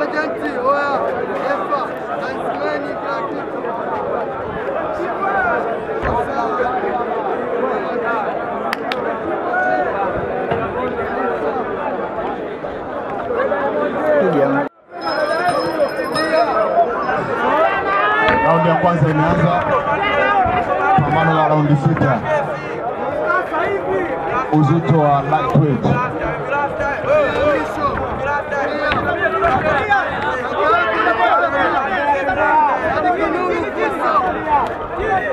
Sauti, oya, efa, aisimeni kila kitu. Raundi ya kwanza imeanza, pambano la raundi sita, uzito wa lightweight.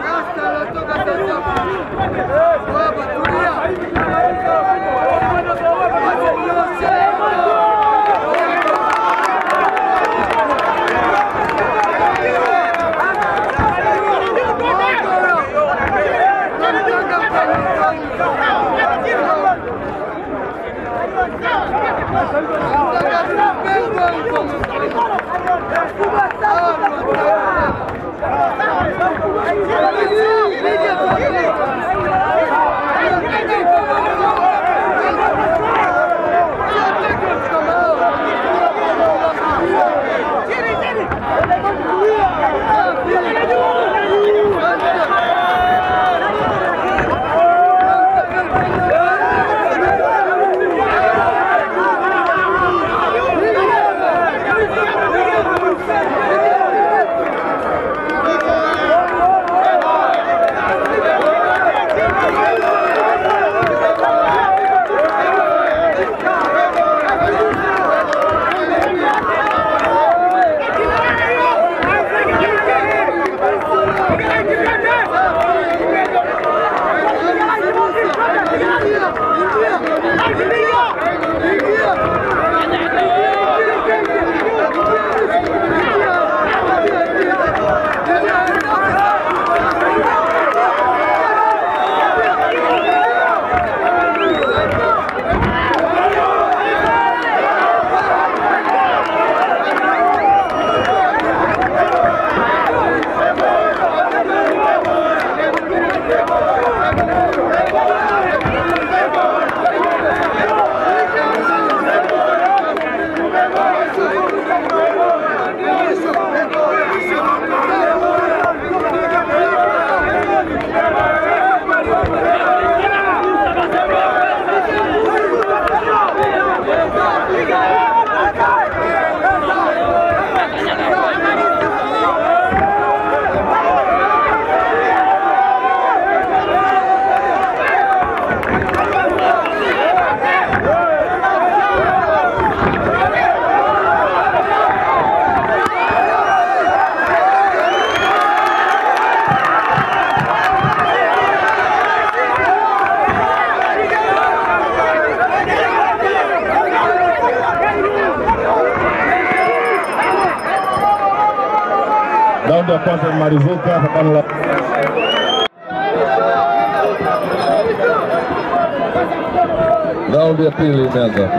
Hasta la toca de Raundi ya kwanza imemalizika, pambano la raundi ya pili imeanza.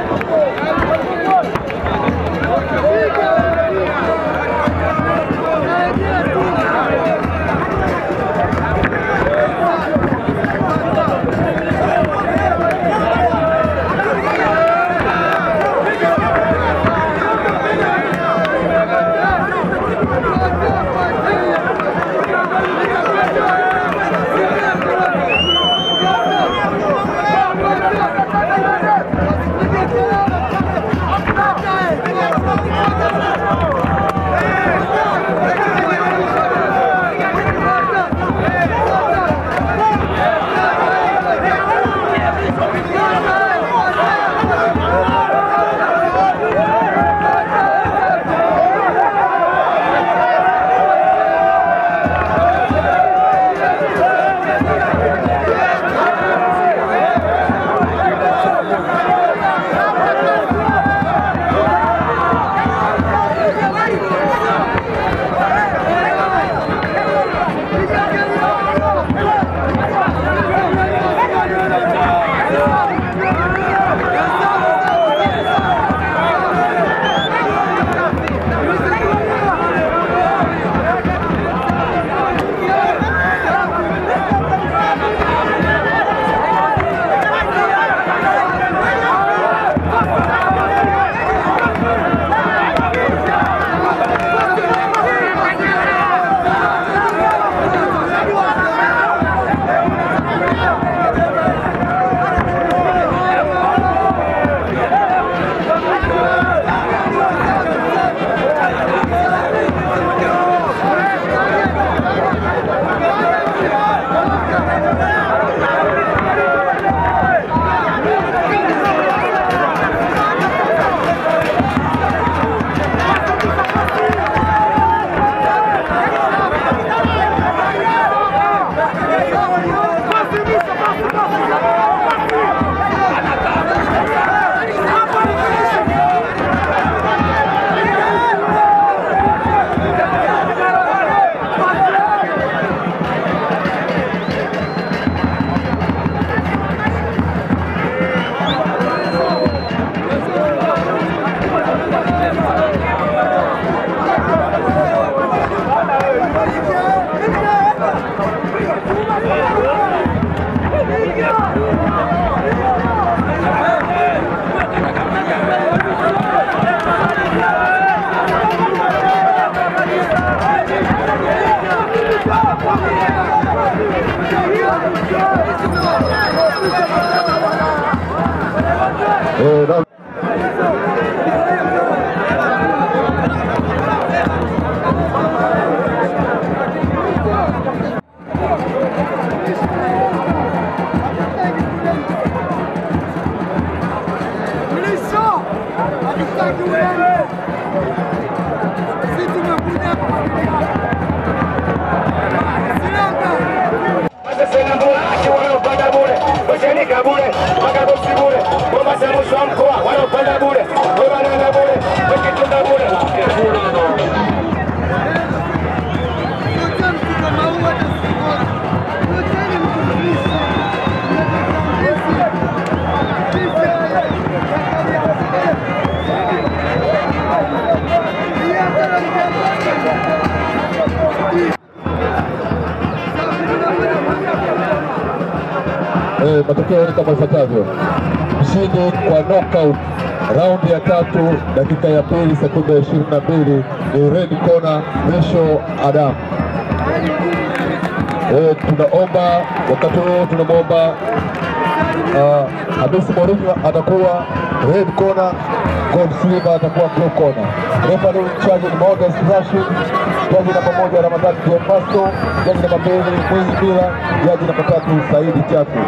Eh, botyanika bule bagaba osibule obasamusa omukowa Eh, matokeo ni kama ifuatavyo: mshindi kwa knockout raundi ya tatu dakika ya pili sekunde ishirini na mbili ni Red Corner Mesho Adam. E, tunaomba wakati huo tunamwomba uh, Hamisi atakuwa red corner, Gold atakuwa blue corner. Referee in charge ni Morgan Rashid, jaji namba moja Ramadhani John jaji namba mbili Mwizi Mila, jaji namba tatu Saidi Chaku.